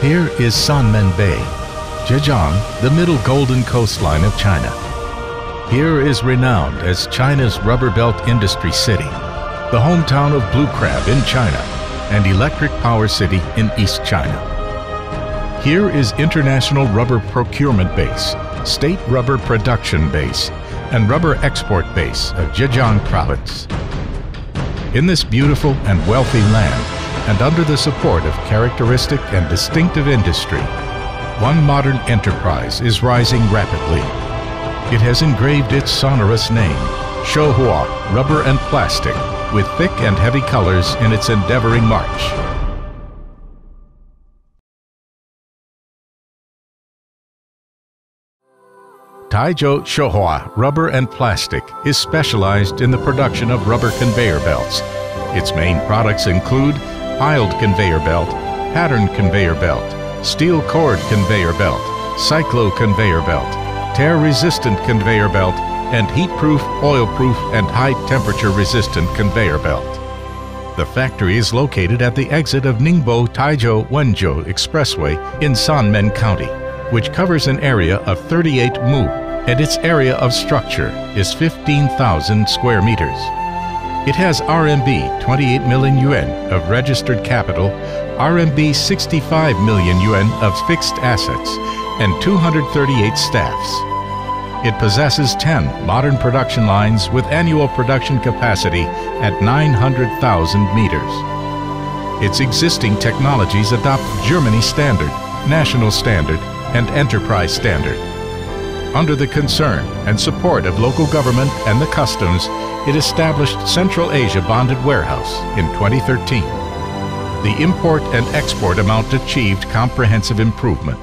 Here is Sanmen Bay, Zhejiang, the middle golden coastline of China. Here is renowned as China's rubber belt industry city, the hometown of Blue Crab in China and Electric Power City in East China. Here is International Rubber Procurement Base, State Rubber Production Base, and Rubber Export Base of Zhejiang Province. In this beautiful and wealthy land, and under the support of characteristic and distinctive industry, one modern enterprise is rising rapidly. It has engraved its sonorous name, Shouhuo Rubber and Plastic, with thick and heavy colors in its endeavoring march. Taizhou Shouhuo Rubber and Plastic is specialized in the production of rubber conveyor belts. Its main products include piled conveyor belt, pattern conveyor belt, steel cord conveyor belt, cyclo conveyor belt, tear-resistant conveyor belt, and heat-proof, oil-proof, and high-temperature resistant conveyor belt. The factory is located at the exit of Ningbo Taizhou Wenzhou Expressway in Sanmen County, which covers an area of 38 mu, and its area of structure is 15,000 square meters. It has RMB 28 million yuan of registered capital, RMB 65 million yuan of fixed assets, and 238 staffs. It possesses 10 modern production lines with annual production capacity at 900,000 meters. Its existing technologies adopt Germany Standard, National Standard, and Enterprise Standard. Under the concern and support of local government and the customs, it established Central Asia Bonded Warehouse in 2013. The import and export amount achieved comprehensive improvement.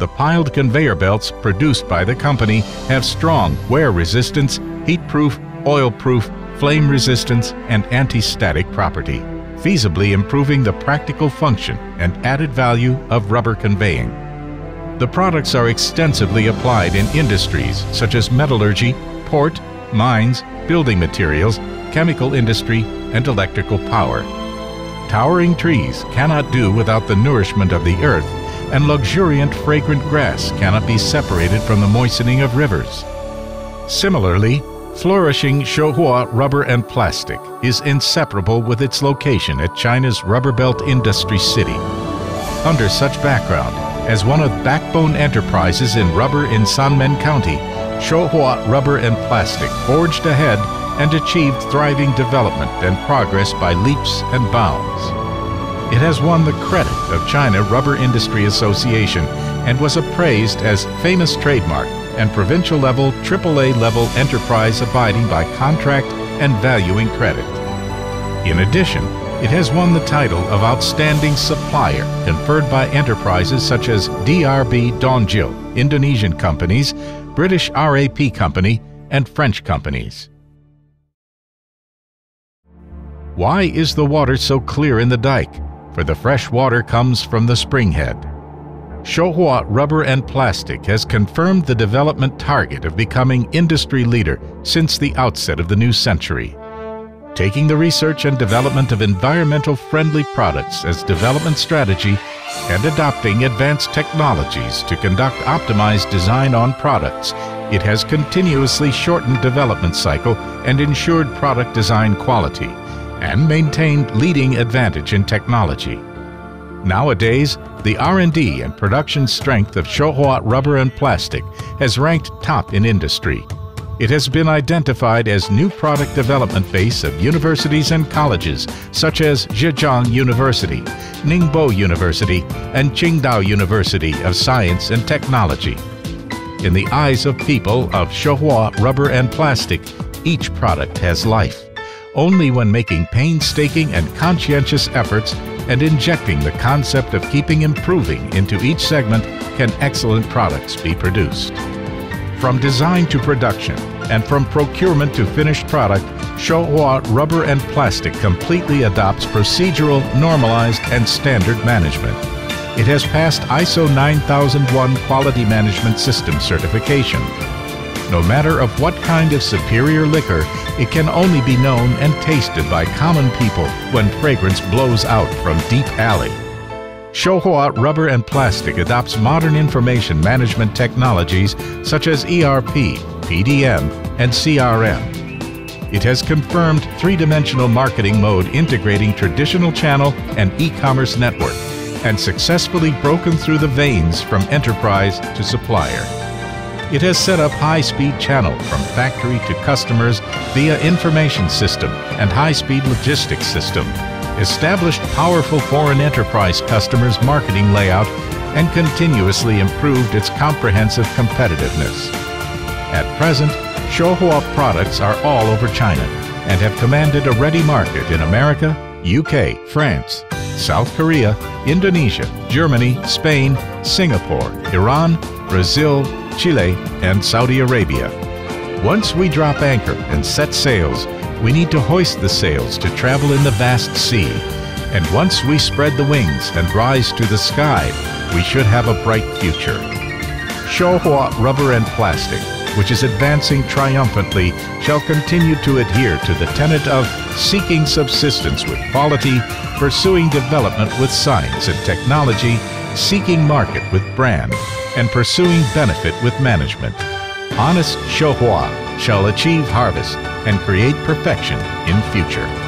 The piled conveyor belts produced by the company have strong wear resistance, heat-proof, oil-proof, flame resistance, and anti-static property, feasibly improving the practical function and added value of rubber conveying. The products are extensively applied in industries such as metallurgy, port, mines, building materials, chemical industry, and electrical power. Towering trees cannot do without the nourishment of the earth, and luxuriant fragrant grass cannot be separated from the moistening of rivers. Similarly, flourishing Shouhuo rubber and plastic is inseparable with its location at China's rubber belt industry city. Under such background, as one of backbone enterprises in rubber in Sanmen County, Shouhuo Rubber and Plastic forged ahead and achieved thriving development and progress by leaps and bounds. It has won the credit of China Rubber Industry Association and was appraised as famous trademark and provincial level AAA level enterprise abiding by contract and valuing credit. In addition, it has won the title of Outstanding Supplier conferred by enterprises such as DRB Donjil, Indonesian companies, British RAP Company, and French companies. Why is the water so clear in the dike? For the fresh water comes from the springhead. Shouhuo Rubber and Plastic has confirmed the development target of becoming industry leader since the outset of the new century. Taking the research and development of environmental friendly products as development strategy and adopting advanced technologies to conduct optimized design on products, it has continuously shortened development cycle and ensured product design quality and maintained leading advantage in technology. Nowadays, the R&D and production strength of Shouhuo Rubber and Plastic has ranked top in industry. It has been identified as new product development base of universities and colleges such as Zhejiang University, Ningbo University, and Qingdao University of Science and Technology. In the eyes of people of Shouhuo Rubber and Plastic, each product has life only when making painstaking and conscientious efforts and injecting the concept of keeping improving into each segment can excellent products be produced. From design to production and from procurement to finished product, Shouhuo Rubber and Plastic completely adopts procedural, normalized, and standard management. It has passed ISO 9001 Quality Management System certification. No matter of what kind of superior liquor it can only be known and tasted by common people when fragrance blows out from deep alley. Shouhuo Rubber and Plastic adopts modern information management technologies such as ERP, PDM, and CRM. It has confirmed three-dimensional marketing mode integrating traditional channel and e-commerce network and successfully broken through the veins from enterprise to supplier. It has set up high-speed channel from factory to customers via information system and high-speed logistics system, established powerful foreign enterprise customers marketing layout, and continuously improved its comprehensive competitiveness. At present, Shouhuo products are all over China and have commanded a ready market in America, UK, France, South Korea, Indonesia, Germany, Spain, Singapore, Iran, Brazil, Chile, and Saudi Arabia. Once we drop anchor and set sails, we need to hoist the sails to travel in the vast sea. And once we spread the wings and rise to the sky, we should have a bright future. Shouhuo Rubber and Plastic, which is advancing triumphantly, shall continue to adhere to the tenet of seeking subsistence with quality, pursuing development with science and technology, seeking market with brand, and pursuing benefit with management. Honest Shouhuo shall achieve harvest and create perfection in future.